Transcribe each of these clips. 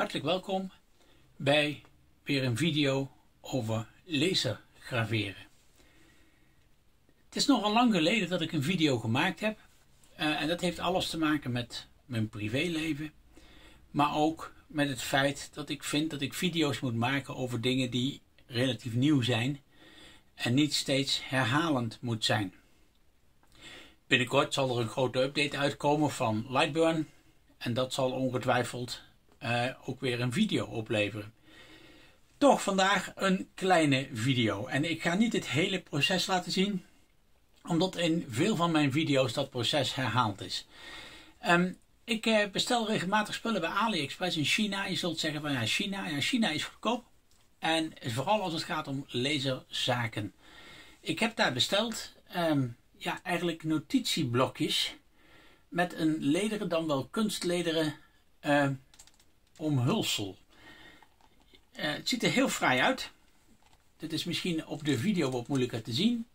Hartelijk welkom bij weer een video over lasergraveren. Het is nogal lang geleden dat ik een video gemaakt heb uh, en dat heeft alles te maken met mijn privéleven, maar ook met het feit dat ik vind dat ik video's moet maken over dingen die relatief nieuw zijn en niet steeds herhalend moet zijn. Binnenkort zal er een grote update uitkomen van Lightburn en dat zal ongetwijfeld uh, ook weer een video opleveren. Toch vandaag een kleine video. En ik ga niet het hele proces laten zien, omdat in veel van mijn video's dat proces herhaald is. Um, ik uh, bestel regelmatig spullen bij AliExpress in China. Je zult zeggen van ja, China, ja, China is goedkoop. En vooral als het gaat om laserzaken. Ik heb daar besteld, um, ja, eigenlijk notitieblokjes met een lederen, dan wel kunstlederen uh, omhulsel. Uh, het ziet er heel fraai uit. Dit is misschien op de video wat moeilijker te zien.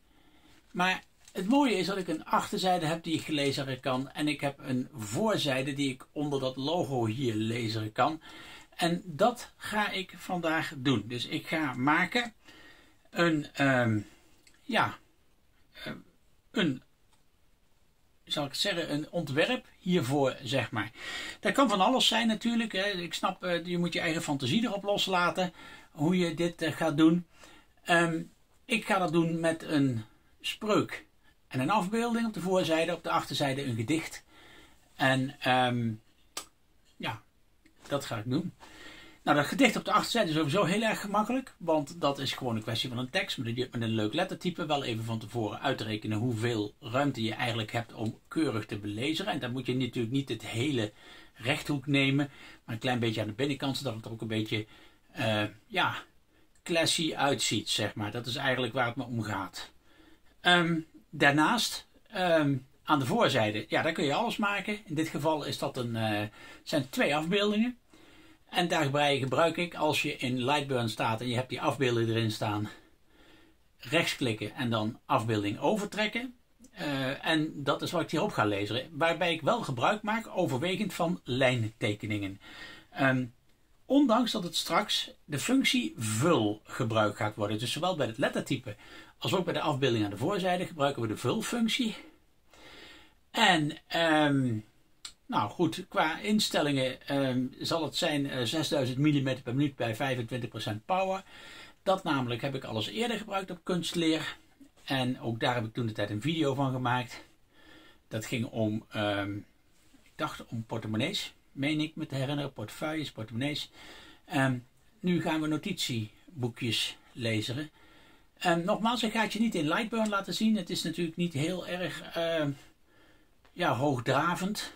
Maar het mooie is dat ik een achterzijde heb die ik gelezen kan. En ik heb een voorzijde die ik onder dat logo hier lezen kan. En dat ga ik vandaag doen. Dus ik ga maken een, um, ja, uh, een zal ik zeggen, een ontwerp hiervoor, zeg maar. Dat kan van alles zijn natuurlijk. Hè. Ik snap, uh, je moet je eigen fantasie erop loslaten hoe je dit uh, gaat doen. Um, ik ga dat doen met een spreuk en een afbeelding op de voorzijde, op de achterzijde een gedicht. En um, ja, dat ga ik doen. Nou, dat gedicht op de achterzijde is sowieso heel erg gemakkelijk, want dat is gewoon een kwestie van een tekst met een, met een leuk lettertype. Wel even van tevoren uitrekenen hoeveel ruimte je eigenlijk hebt om keurig te belezen. En dan moet je natuurlijk niet het hele rechthoek nemen, maar een klein beetje aan de binnenkant, zodat het er ook een beetje, uh, ja, classy uitziet, zeg maar. Dat is eigenlijk waar het me om gaat. Um, daarnaast, um, aan de voorzijde, ja, daar kun je alles maken. In dit geval is dat een, uh, zijn twee afbeeldingen. En daarbij gebruik ik, als je in Lightburn staat en je hebt die afbeelding erin staan, rechtsklikken en dan afbeelding overtrekken. Uh, en dat is wat ik hierop ga lezen. Waarbij ik wel gebruik maak overwegend van lijntekeningen. Um, ondanks dat het straks de functie vul gebruikt gaat worden. Dus zowel bij het lettertype als ook bij de afbeelding aan de voorzijde gebruiken we de vulfunctie. En um, nou goed, qua instellingen um, zal het zijn uh, 6000 mm per minuut bij 25% power. Dat namelijk heb ik al eens eerder gebruikt op kunstleer. En ook daar heb ik toen de tijd een video van gemaakt. Dat ging om, um, ik dacht om portemonnees, meen ik me te herinneren, portefeuilles, portemonnees. Um, nu gaan we notitieboekjes lezen. Um, nogmaals, ik ga het je niet in Lightburn laten zien. Het is natuurlijk niet heel erg ja, hoogdravend.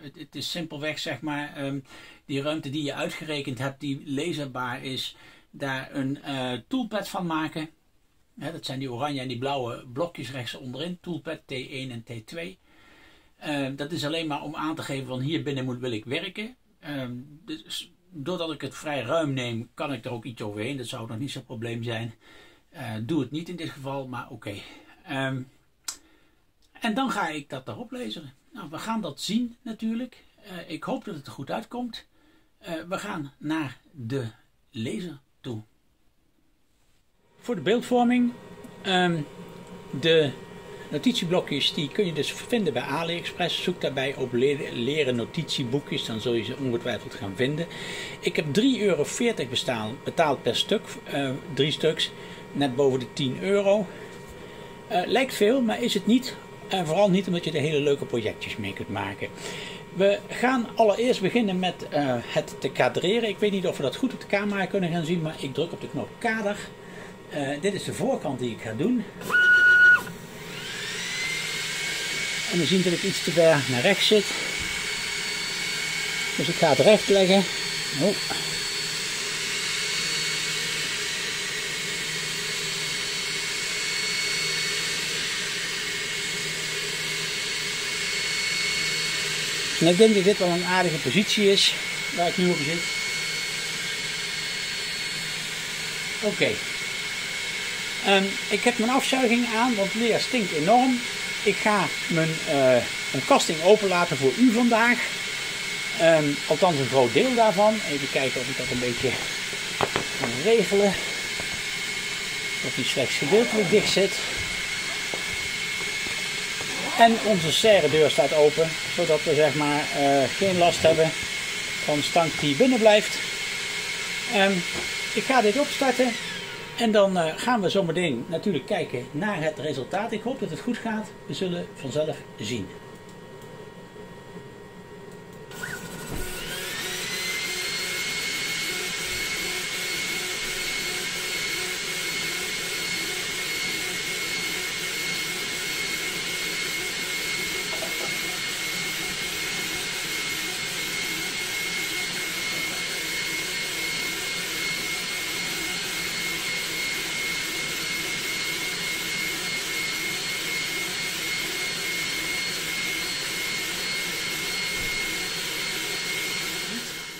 Het, is simpelweg, zeg maar, um, die ruimte die je uitgerekend hebt, die leesbaar is, daar een uh, toolpad van maken. Dat zijn die oranje en die blauwe blokjes rechts onderin, toolpad T1 en T2. Uh, dat is alleen maar om aan te geven van hier binnen moet, wil ik werken. Um, dus, doordat ik het vrij ruim neem, kan ik er ook iets overheen. Dat zou nog niet zo'n probleem zijn. Uh, doe het niet in dit geval, maar oké. Okay. En dan ga ik dat daarop lezen. Nou, we gaan dat zien natuurlijk. Uh, ik hoop dat het er goed uitkomt. Uh, we gaan naar de lezer toe. Voor de beeldvorming. Um, de notitieblokjes die kun je dus vinden bij AliExpress. Zoek daarbij op leren, notitieboekjes, dan zul je ze ongetwijfeld gaan vinden. Ik heb 3,40 euro betaald per stuk, uh, drie stuks, net boven de 10 euro. Lijkt veel, maar is het niet. En vooral niet omdat je er hele leuke projectjes mee kunt maken. We gaan allereerst beginnen met uh, het te kadreren. Ik weet niet of we dat goed op de camera kunnen gaan zien, maar ik druk op de knop kader. Uh, dit is de voorkant die ik ga doen. En we zien dat ik iets te ver naar rechts zit. Dus ik ga het recht leggen. Oh. En ik denk dat dit wel een aardige positie is waar ik nu op zit. Oké. Um, ik heb mijn afzuiging aan, want leer stinkt enorm. Ik ga mijn uh, omkasting openlaten voor u vandaag. Ehm, althans een groot deel daarvan. Even kijken of ik dat een beetje kan regelen. Dat die slechts gedeeltelijk dicht zit. En onze serre-deur staat open, zodat we zeg maar uh, geen last hebben van stank die binnen blijft. Um, ik ga dit opstarten en dan uh, gaan we zometeen natuurlijk kijken naar het resultaat. Ik hoop dat het goed gaat. We zullen vanzelf zien.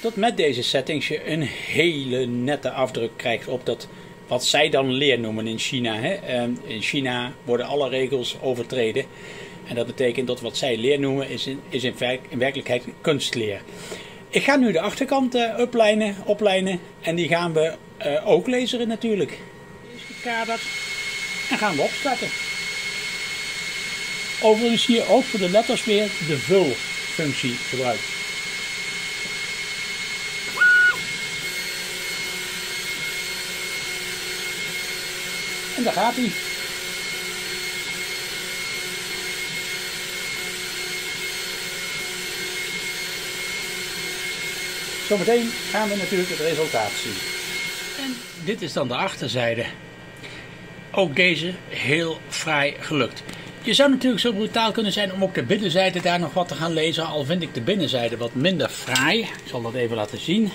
Dat met deze settings je een hele nette afdruk krijgt op dat wat zij dan leer noemen in China. Hè. Ehm, in China worden alle regels overtreden. En dat betekent dat wat zij leer noemen is in, is in, in werkelijkheid kunstleer. Ik ga nu de achterkant uh, uplijnen, oplijnen en die gaan we uh, ook laseren natuurlijk. Deze gekaderd en gaan we opstarten. Overigens hier ook voor de letters weer de vul-functie gebruikt. En daar gaat hij. Zometeen gaan we natuurlijk het resultaat zien. En dit is dan de achterzijde. Ook deze heel fraai gelukt. Je zou natuurlijk zo brutaal kunnen zijn om ook de binnenzijde daar nog wat te gaan lezen. Al vind ik de binnenzijde wat minder fraai. Ik zal dat even laten zien.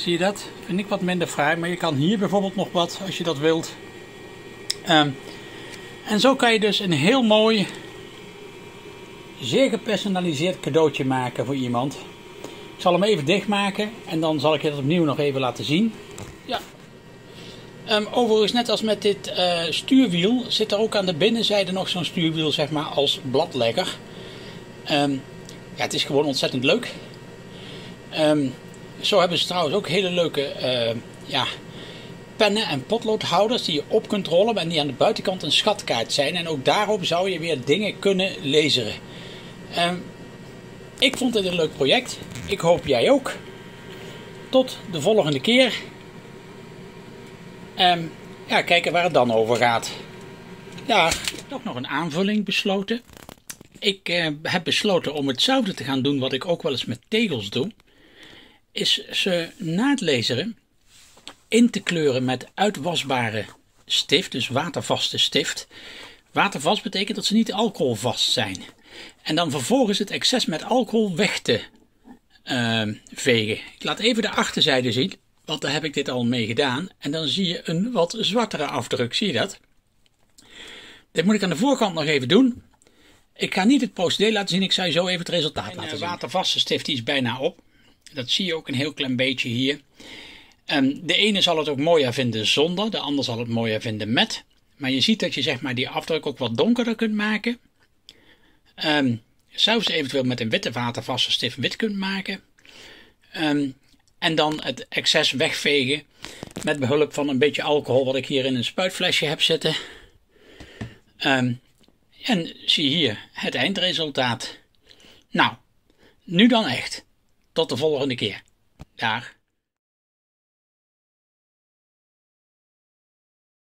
Zie je dat? Vind ik wat minder fraai, maar je kan hier bijvoorbeeld nog wat als je dat wilt. Um, en zo kan je dus een heel mooi, zeer gepersonaliseerd cadeautje maken voor iemand. Ik zal hem even dichtmaken en dan zal ik het opnieuw nog even laten zien. Ja. Um, overigens, net als met dit uh, stuurwiel, zit er ook aan de binnenzijde nog zo'n stuurwiel, zeg maar, als bladlegger. Um, ja, het is gewoon ontzettend leuk. Um, zo hebben ze trouwens ook hele leuke uh, ja, pennen en potloodhouders die je op kunt rollen en die aan de buitenkant een schatkaart zijn. En ook daarop zou je weer dingen kunnen lezen. Um, ik vond dit een leuk project. Ik hoop jij ook. Tot de volgende keer. Um, ja, kijken waar het dan over gaat. Ja, toch nog een aanvulling besloten. Ik uh, heb besloten om hetzelfde te gaan doen wat ik ook wel eens met tegels doe is ze na het laseren in te kleuren met uitwasbare stift, dus watervaste stift. Watervast betekent dat ze niet alcoholvast zijn. En dan vervolgens het excess met alcohol weg te uh, vegen. Ik laat even de achterzijde zien, want daar heb ik dit al mee gedaan. En dan zie je een wat zwartere afdruk, zie je dat? Dit moet ik aan de voorkant nog even doen. Ik ga niet het procedé laten zien, ik zal je zo even het resultaat laten zien. De watervaste stift is bijna op. Dat zie je ook een heel klein beetje hier. Um, de ene zal het ook mooier vinden zonder, de ander zal het mooier vinden met. Maar je ziet dat je zeg maar, die afdruk ook wat donkerder kunt maken. Um, zelfs eventueel met een witte watervaste stift wit kunt maken. Um, en dan het excess wegvegen met behulp van een beetje alcohol wat ik hier in een spuitflesje heb zitten. En zie hier het eindresultaat. Nou, nu dan echt. Tot de volgende keer. Dag.